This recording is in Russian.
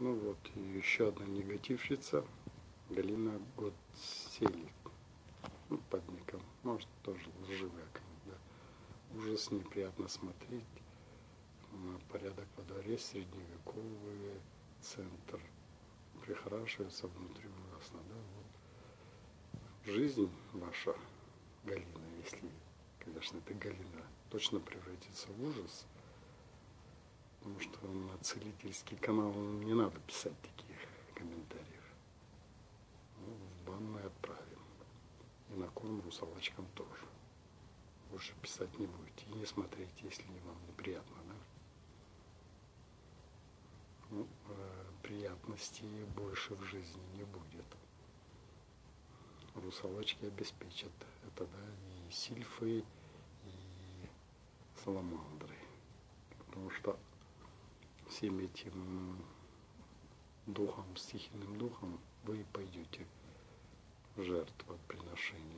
Ну вот, и еще одна негативщица, Галина Готселик. Ну, под ником, может, тоже лживая книга. Ужас неприятно смотреть. Порядок во дворе, средневековый центр. Прихорашивается внутри ужасно, да, вот. Жизнь ваша, Галина, если, конечно, это Галина, точно превратится в ужас – целительский канал не надо писать таких комментариев. Ну, в мы отправим. И на корм русалочкам тоже. Лучше писать не будете. И не смотрите, если вам неприятно, да? Ну, э, приятностей больше в жизни не будет. Русалочки обеспечат. Это, да, и сильфы, и саламандры. Потому что всем этим духом, стихийным духом, вы пойдете в жертвоприношение.